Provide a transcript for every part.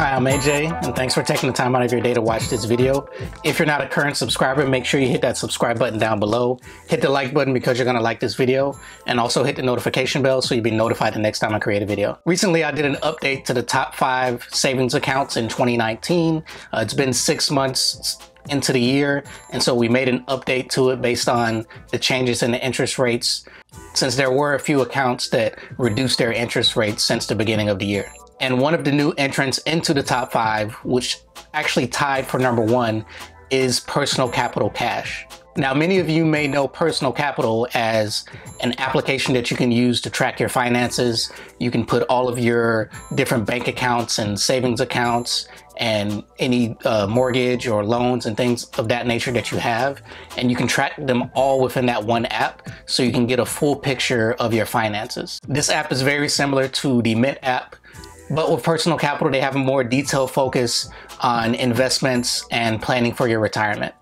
I'm AJ, and thanks for taking the time out of your day to watch this video. If you're not a current subscriber, make sure you hit that subscribe button down below. Hit the like button because you're gonna like this video, and also hit the notification bell so you'll be notified the next time I create a video. Recently, I did an update to the top five savings accounts in 2019. Uh, it's been six months into the year, and so we made an update to it based on the changes in the interest rates since there were a few accounts that reduced their interest rates since the beginning of the year. And one of the new entrants into the top five, which actually tied for number one, is Personal Capital Cash. Now, many of you may know Personal Capital as an application that you can use to track your finances. You can put all of your different bank accounts and savings accounts and any uh, mortgage or loans and things of that nature that you have. And you can track them all within that one app so you can get a full picture of your finances. This app is very similar to the Mint app, but with personal capital, they have a more detailed focus on investments and planning for your retirement.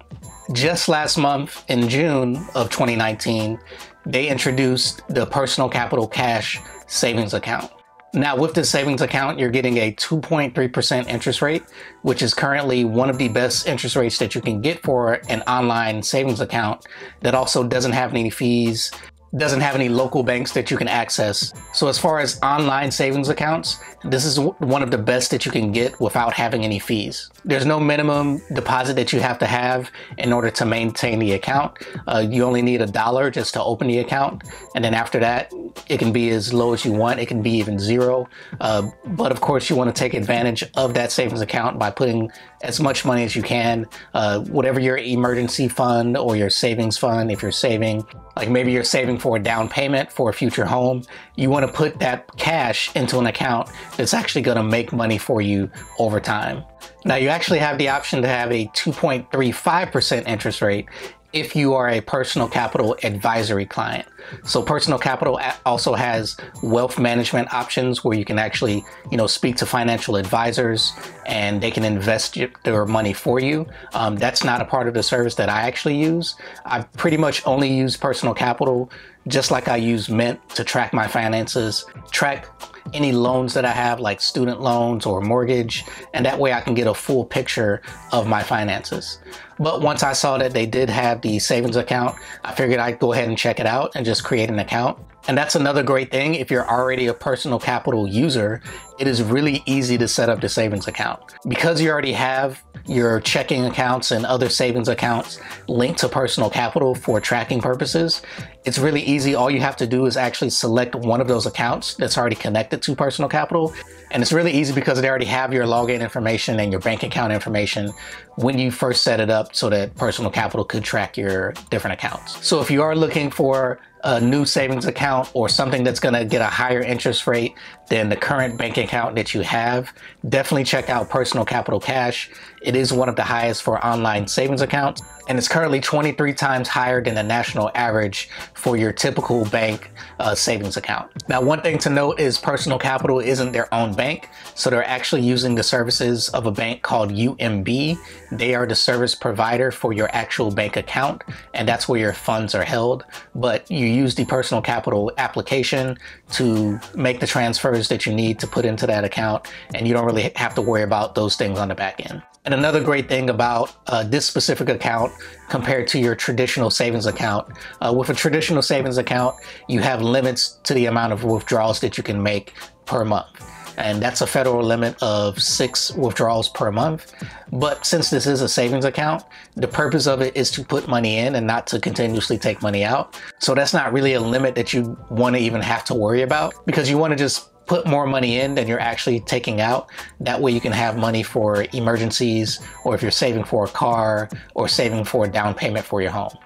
Just last month in June of 2019, they introduced the Personal Capital Cash Savings Account. Now, with this savings account, you're getting a 2.3% interest rate, which is currently one of the best interest rates that you can get for an online savings account that also doesn't have any fees, doesn't have any local banks that you can access. So as far as online savings accounts, this is one of the best that you can get without having any fees. There's no minimum deposit that you have to have in order to maintain the account. Uh, you only need a dollar just to open the account. And then after that, it can be as low as you want. It can be even zero. Uh, but of course, you want to take advantage of that savings account by putting as much money as you can, uh, whatever your emergency fund or your savings fund, if you're saving, like maybe you're saving for a down payment for a future home, you want to put that cash into an account that's actually going to make money for you over time. Now, you actually have the option to have a 2.35% interest rate if you are a personal capital advisory client. So personal capital also has wealth management options where you can actually, you know, speak to financial advisors and they can invest their money for you. Um, that's not a part of the service that I actually use. I pretty much only use personal capital just like I use Mint to track my finances, track any loans that I have, like student loans or mortgage, and that way I can get a full picture of my finances. But once I saw that they did have the savings account, I figured I'd go ahead and check it out and just create an account. And that's another great thing. If you're already a personal capital user, it is really easy to set up the savings account. Because you already have your checking accounts and other savings accounts linked to personal capital for tracking purposes, it's really easy. All you have to do is actually select one of those accounts that's already connected to personal capital. And it's really easy because they already have your login information and your bank account information when you first set it up so that personal capital could track your different accounts. So if you are looking for a new savings account or something that's going to get a higher interest rate than the current bank account that you have, definitely check out Personal Capital Cash. It is one of the highest for online savings accounts, and it's currently 23 times higher than the national average for your typical bank uh, savings account. Now, one thing to note is Personal Capital isn't their own bank, so they're actually using the services of a bank called UMB. They are the service provider for your actual bank account, and that's where your funds are held. But you use the Personal Capital application to make the transfers that you need to put into that account, and you don't really have to worry about those things on the back end. And another great thing about uh, this specific account compared to your traditional savings account, uh, with a traditional savings account, you have limits to the amount of withdrawals that you can make per month. And that's a federal limit of six withdrawals per month. But since this is a savings account, the purpose of it is to put money in and not to continuously take money out. So that's not really a limit that you want to even have to worry about because you want to just put more money in than you're actually taking out. That way you can have money for emergencies or if you're saving for a car or saving for a down payment for your home.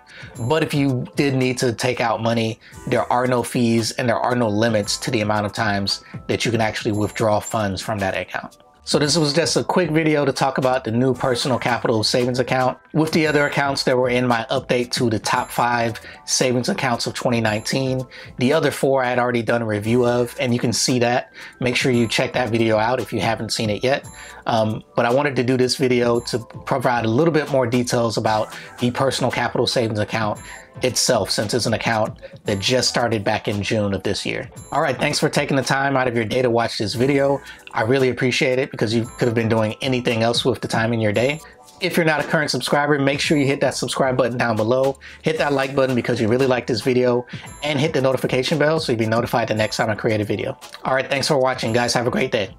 But if you did need to take out money, there are no fees and there are no limits to the amount of times that you can actually withdraw funds from that account. So this was just a quick video to talk about the new personal capital savings account. with the other accounts that were in my update to the top five savings accounts of 2019. The other four I had already done a review of, and you can see that. Make sure you check that video out if you haven't seen it yet. Um, but I wanted to do this video to provide a little bit more details about the personal capital savings account itself since it's an account that just started back in June of this year. All right, thanks for taking the time out of your day to watch this video. I really appreciate it because you could have been doing anything else with the time in your day. If you're not a current subscriber, make sure you hit that subscribe button down below. Hit that like button because you really like this video and hit the notification bell so you'll be notified the next time I create a video. All right, thanks for watching guys. Have a great day.